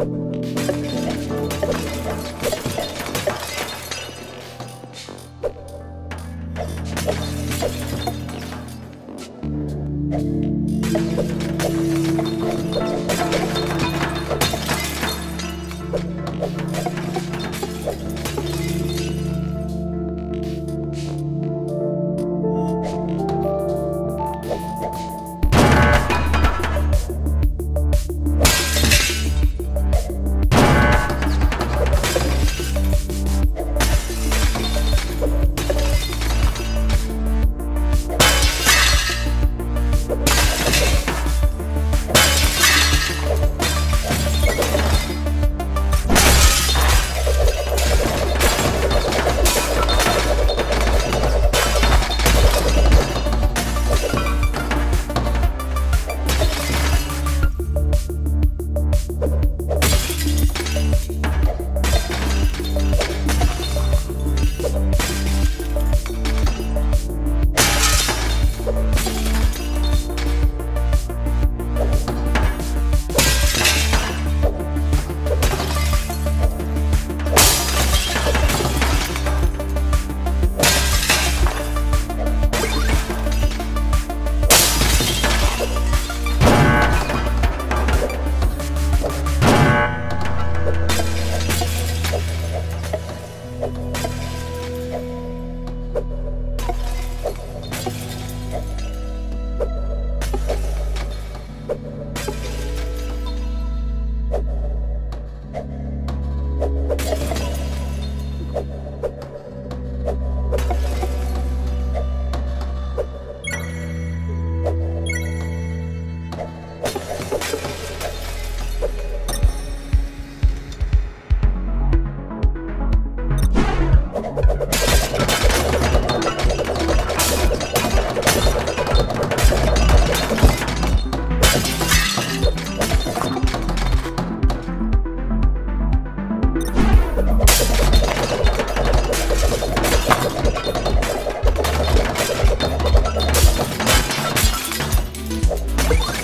Thank you. you